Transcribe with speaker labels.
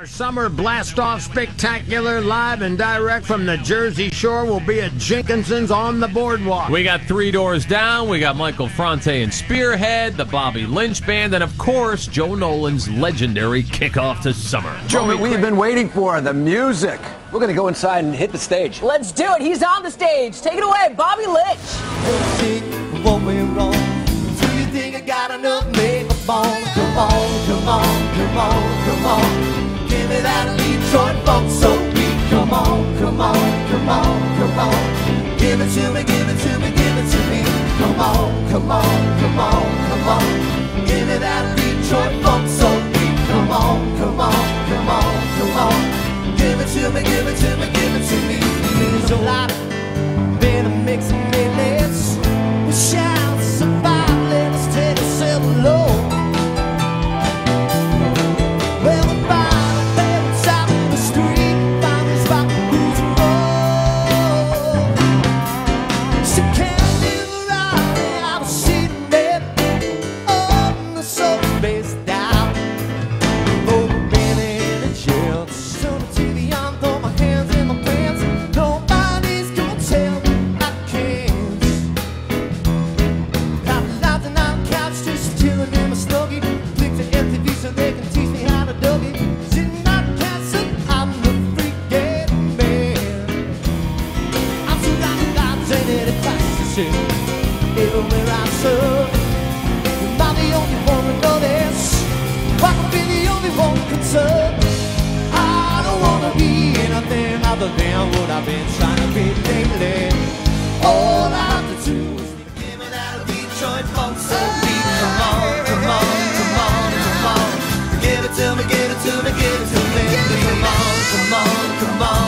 Speaker 1: Our summer blast off spectacular live and direct from the Jersey Shore will be at Jenkinson's on the boardwalk.
Speaker 2: We got Three Doors Down, we got Michael Franti and Spearhead, the Bobby Lynch Band, and of course, Joe Nolan's legendary kickoff to summer.
Speaker 3: Joe, we've been waiting for the music. We're going to go inside and hit the stage.
Speaker 4: Let's do it. He's on the stage. Take it away, Bobby Lynch.
Speaker 5: Give me that Detroit funk so beat. Come on, come on, come on, come on. Give it to me, give it to me, give it to me. Come on, come on, come on, come on. Give me that Detroit funk so beat. Come on, come on, come on, come on. Give it to me, give it to me, give it to me. There's a lot to Even where I serve am I the only one who knows this. I could be the only one concerned I don't wanna be anything other than what I've been trying to be lately. All I have to do is give it out of Detroit funk. So Come on, come on, come on, come on. Give it to me, give it to me, give it to me. Come on, come on, come on.